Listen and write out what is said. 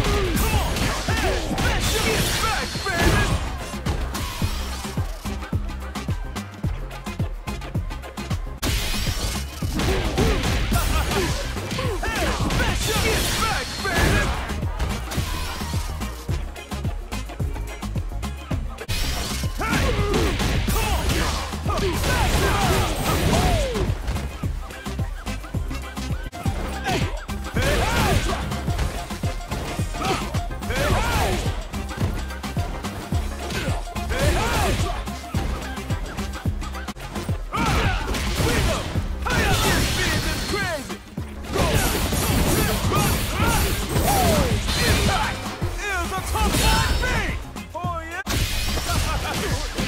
Woo! Oh!